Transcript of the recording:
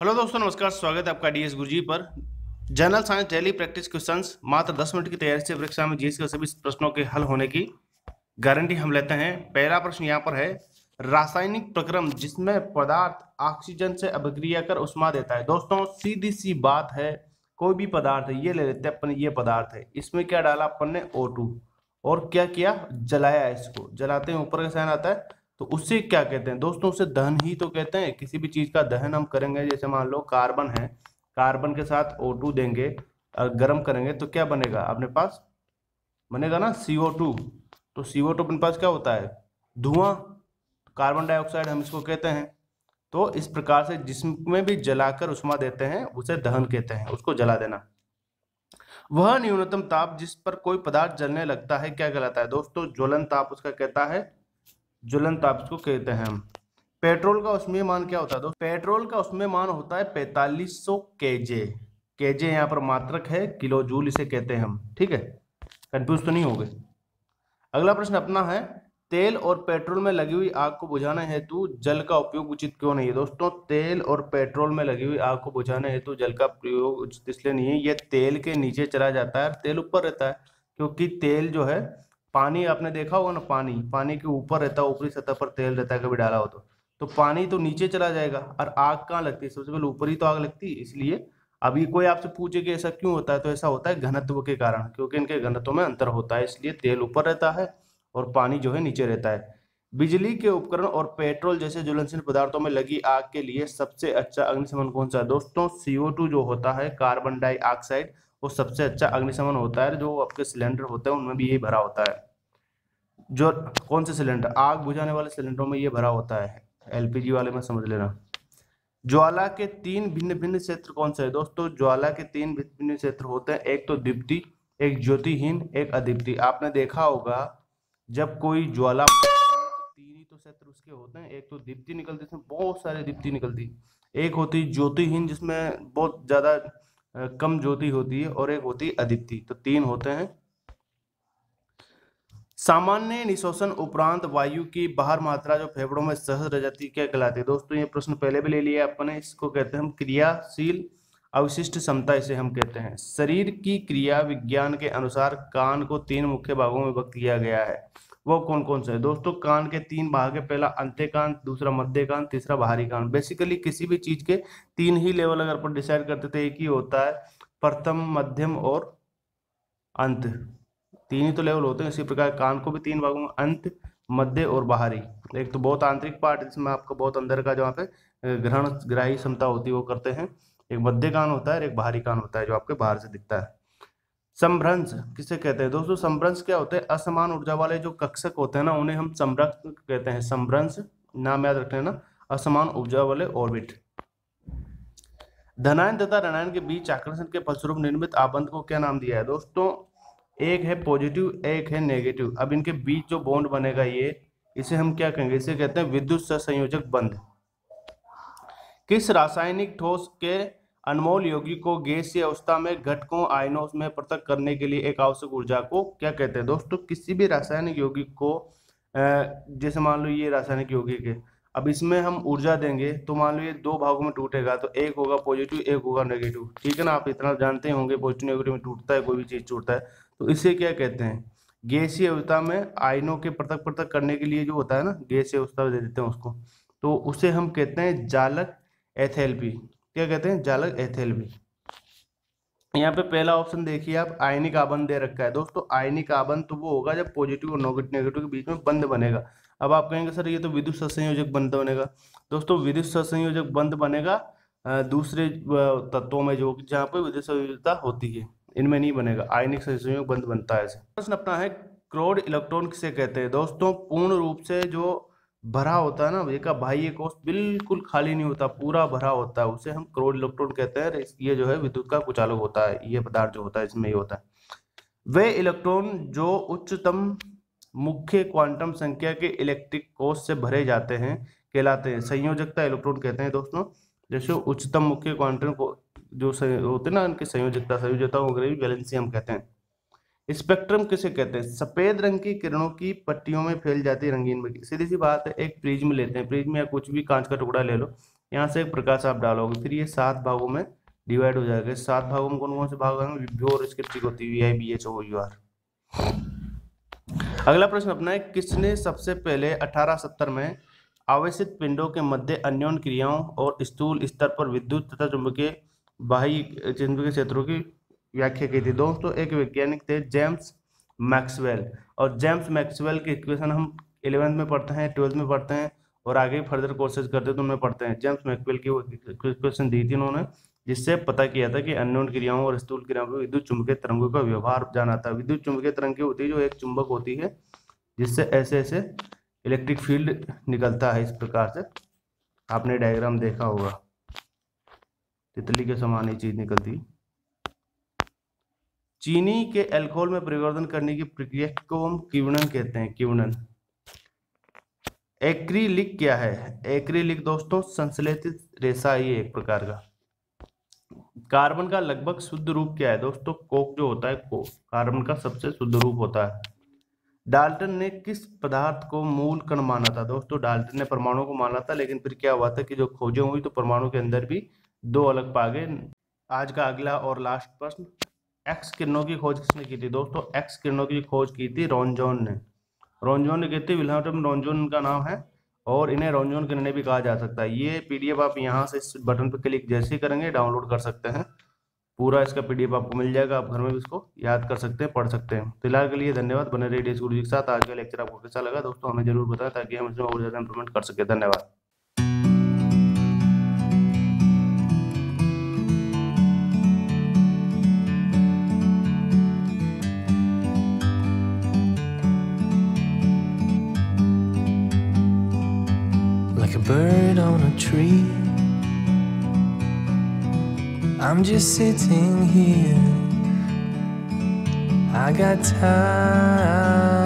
Hello दोस्तों, नमस्कार, स्वागत है आपका डीएस गुरुजी पर। General science daily practice questions मात्र 10 मिनट की तैयारी से परीक्षा में जीएस के सभी प्रश्नों के हल होने की गारंटी हम लेते हैं। पहला प्रश्न यहाँ पर है, रासायनिक प्रक्रम जिसमें पदार्थ ऑक्सीजन से अभिक्रिया कर उष्मा देता है। दोस्तों, सीधी सी बात है, कोई भी पदार्थ, ये ले लेते हैं, अपन ये पदार्थ है। इसमें क्या डाला अपन ने ओ और क्या किया? जलाया इसको। जलाते हैं, ऊपर का साइन आता है तो उससे क्या कहते हैं? दोस्तों, उसे दहन ही तो कहते हैं। किसी भी चीज़ का दहन हम करेंगे, जैसे मान लो कार्बन है, कार्बन के साथ O2 देंगे गर्म करेंगे तो क्या बनेगा अपने पास? बनेगा ना CO2 तो CO2 अपने पास क्या होता है? धुआँ, कार्बन डाइऑक्साइड हम इसको कहते हैं। तो इस प्रकार से जिसमें भी जलाकर उष्मा देते हैं, उसे दहन कहते हैं, उसको जला देना। वह न्यूनतम ताप जिस पर कोई पदार्थ जलने लगता है, क्या कहलाता है? दोस्तों ज्वलन ताप उसका कहता है ज्वलन ताप को कहते हैं। पेट्रोल का उसमें मान क्या होता है दोस्तों? पेट्रोल का उसमें मान होता है पैतालीस सौ केजे। केजे यहाँ पर मात्रक है, किलो जूल इसे कहते हैं हम। ठीक है? कंफ्यूज तो नहीं हो गए अगला प्रश्न अपना है, तेल और पेट्रोल में लगी हुई आग को बुझाने हेतु जल का उपयोग उचित क्यों नहीं है? दोस्तों, तेल और पेट्रोल में लगी हुई आग को बुझाने हेतु जल का प्रयोग उचित इसलिए नहीं है। यह तेल के नीचे चला जाता है तेल ऊपर रहता है, क्योंकि तेल जो है पानी आपने देखा होगा ना पानी? पानी के ऊपर रहता है, ऊपरी सतह पर तेल रहता है, कभी डाला हो तो। तो पानी तो नीचे चला जाएगा और आग कहाँ लगती है? सबसे पहले ऊपर ही तो आग लगती है, इसलिए अभी कोई आपसे पूछे कि ऐसा क्यों होता है? तो ऐसा होता है घनत्व के कारण, क्योंकि इनके घनत्व में अंतर होता है, इसलिए तेल ऊपर रहता है और पानी जो है नीचे रहता है। बिजली के उपकरण और पेट्रोल जैसे ज्वलनशील पदार्थों में लगी आग के लिए सबसे अच्छा अग्निशमन कौन सा है? दोस्तों सीओ जो होता है कार्बन डाइऑक्साइड वो सबसे अच्छा अग्निशमन होता है, जो आपके सिलेंडर होते हैं, उनमें भी यही भरा होता है। जो कौन से सिलेंडर आग बुझाने वाले सिलेंडरों में ये भरा होता है। एलपीजी वाले में समझ लेना। ज्वाला के तीन भिन्न भिन्न क्षेत्र कौन से है? दोस्तों, ज्वाला के तीन भिन्न भिन्न क्षेत्र होते हैं। एक तो दीप्ति, एक ज्योतिहीन, एक अदीप्ति। आपने देखा होगा, जब कोई ज्वाला तीन ही तो क्षेत्र उसके होते हैं। एक तो दीप्ति निकलती है बहुत सारी दीप्ति निकलती। एक होती ज्योतिहीन, जिसमें बहुत ज़्यादा कम ज्योति होती है, और एक होती अदीप्ति। तो तीन होते हैं। सामान्य निशोषण उपरांत वायु की बाहर मात्रा जो फेफड़ों में सहज रह जाती क्या कहलाती है? दोस्तों, ये प्रश्न पहले भी ले लिया अपने। इसको कहते हैं हम क्रियाशील अवशिष्ट क्षमता, इसे हम कहते हैं। शरीर की क्रिया विज्ञान के अनुसार कान को तीन मुख्य भागों में विभक्त किया गया है। वो कौन कौन से है? दोस्तों, कान के तीन भाग है। पहला अंत्य कान दूसरा मध्य कान तीसरा बाहरी कान। बेसिकली किसी भी चीज़ के तीन ही लेवल अगर अपन डिसाइड करते थे एक ही होता है प्रथम, मध्यम और अंत। तीन ही तो लेवल होते हैं, इसी प्रकार कान को भी तीन भागों में, अंत, मध्य और बाहरी। एक तो बहुत आंतरिक पार्ट जिसमें आपको बहुत अंदर का जो पे ग्रहण, ग्राही क्षमता होती है, वो करते हैं। एक मध्य कान होता है और एक बाहरी कान होता है, जो आपके बाहर से दिखता है। संभ्रंश, किसे कहते हैं? दोस्तों, संभ्रंश क्या होते हैं? असमान ऊर्जा वाले जो कक्षक होते हैं ना, उन्हें हम संभ्रक कहते हैं। संभ्रंश, नाम याद रखते हैं ना, असमान ऊर्जा वाले ऑर्बिट। धनायन तथा रणायन के बीच आकर्षण के फलस्वरूप निर्मित आबंध को क्या नाम दिया है? दोस्तों एक है पॉजिटिव एक है नेगेटिव अब इनके बीच जो बॉन्ड बनेगा ये, इसे हम क्या कहेंगे? इसे कहते हैं विद्युत संयोजक बंध। किस रासायनिक ठोस के अनमोल यौगिक को गैसीय अवस्था में घटकों, आयनों में पृथक करने के लिए एक आवश्यक ऊर्जा को क्या कहते हैं दोस्तों? किसी भी रासायनिक यौगिक को जैसे मान लो ये रासायनिक यौगिक है अब इसमें हम ऊर्जा देंगे तो मान लो ये दो भागों में टूटेगा तो एक होगा पॉजिटिव एक होगा नेगेटिव ठीक है ना? आप इतना जानते होंगे पॉजिटिव नेगेटिव में टूटता है, कोई भी चीज़ टूटता है। तो इसे क्या कहते हैं? गैसीय अवस्था में आयनों के पृथक पृथक करने के लिए जो होता है ना, गैसीय अवस्था दे देते हैं उसको। तो उसे हम कहते हैं जालक एथेल्पी। क्या कहते हैं? जालक एथेल्पी। यहाँ पे पहला ऑप्शन देखिए आप, आयनिक आबंध दे रखा है। दोस्तों, आयनिक आबंध तो वो होगा जब पॉजिटिव और नेगेटिव के बीच में बंद बनेगा। अब आप कहेंगे, सर, ये तो विद्युत संयोजक बंद बनेगा। दोस्तों, विद्युत संयोजक बंद बनेगा दूसरे तत्वों में जो जहाँ पे विद्युत संयोजकता होती है, इनमें नहीं बनेगा। आयनिक संयोग बंद बनता है प्रश्न अपना है, क्रोड इलेक्ट्रॉन किसे कहते हैं? दोस्तों, पूर्ण रूप से जो भरा होता है ना एक बाह्य कोष बिल्कुल खाली नहीं होता, पूरा भरा होता है, उसे हम क्रोड इलेक्ट्रॉन कहते हैं ये जो है विद्युत का कुचालक होता है, ये पदार्थ जो होता है, इसमें ये होता है। वे इलेक्ट्रॉन जो उच्चतम मुख्य क्वांटम संख्या के इलेक्ट्रिक कोष से भरे जाते हैं, कहलाते हैं। संयोजकता इलेक्ट्रॉन कहते हैं दोस्तों। जैसे उच्चतम मुख्य क्वांटम को, जो होते हैं ना उनकी संयोजकता संयोजकता वगैरह हम कहते हैं। स्पेक्ट्रम किसे कहते हैं? सफ़ेद रंग की किरणों की पट्टियों में फैल जाती है रंगीन बगी सीधी सी बात है, एक प्रिज्म लेते हैं। प्रिज्म या कुछ भी कांच का टुकड़ा ले लो, यहाँ से एक प्रकाश आप डालोगे, फिर ये सात भागों में डिवाइड हो जाएगा। सात भागों में कौन कौन से भाग इसकी ट्रिक होती है V I B H O U R अगला प्रश्न अपना है, किसने सबसे पहले 1870 में आवेशित पिंडों के मध्य अन्योन क्रियाओं और स्थूल स्तर पर विद्युत तथा चुंबकीय बाह्य चुंबकीय क्षेत्रों की व्याख्या की थी? दोस्तों, एक वैज्ञानिक थे जेम्स मैक्सवेल और जेम्स मैक्सवेल की इक्वेशन हम इलेवेंथ में पढ़ते हैं, ट्वेल्थ में पढ़ते हैं और आगे फर्दर कोर्सेज करते तो उनमें पढ़ते हैं। जेम्स मैक्सवेल की इक्वेशन दी थी उन्होंने। जिससे पता किया था कि अन्योन क्रियाओं और स्थूल क्रियाओं में विद्युत चुंबकीय तरंगों का व्यवहार जाना था। विद्युत चुंबकीय तरंग होती है, जो एक चुंबक होती है, जिससे ऐसे ऐसे इलेक्ट्रिक फ़ील्ड निकलता है इस प्रकार से। आपने डायग्राम देखा होगा। तितली के समान ही चीज़ निकलती चीनी के एल्कोहल में परिवर्तन करने की प्रक्रिया को हम किवणन कहते हैं, किवणन। एक्रीलिक क्या है? एक्रीलिक दोस्तों, संश्लेषित रेशा ही एक प्रकार का। कार्बन का लगभग शुद्ध रूप क्या है दोस्तों? कोक जो होता है, कोक। कार्बन का सबसे शुद्ध रूप होता है। डाल्टन ने किस पदार्थ को मूल कण माना था दोस्तों? डाल्टन ने परमाणु को माना था, लेकिन फिर क्या हुआ था कि जो खोजें हुई तो परमाणु के अंदर भी दो अलग पागे आज का अगला और लास्ट प्रश्न एक्स किरणों की खोज किसने की थी दोस्तों? एक्स किरणों की खोज की थी रोनजोन ने। रोनजोन ने की थी विल्हम रोनजोन का नाम है और इन्हें रोनजोन किरणें भी कहा जा सकता है। ये पीडीएफ आप यहाँ से इस बटन पर क्लिक जैसे ही करेंगे, डाउनलोड कर सकते हैं। पूरा इसका पीडीएफ आपको मिल जाएगा। आप घर में भी इसको याद कर सकते हैं, पढ़ सकते हैं। फ़िलहाल के लिए धन्यवाद। बने रहिए गुरु जी के साथ। आज का लेक्चर आपको कैसा लगा? दोस्तों, हमें ज़रूर बताएँ ताकि हम इसमें और ज़्यादा इंप्रूवमेंट कर सके। धन्यवाद। Like a bird on a tree. I'm just sitting here. I got time.